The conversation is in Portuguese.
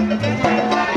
Música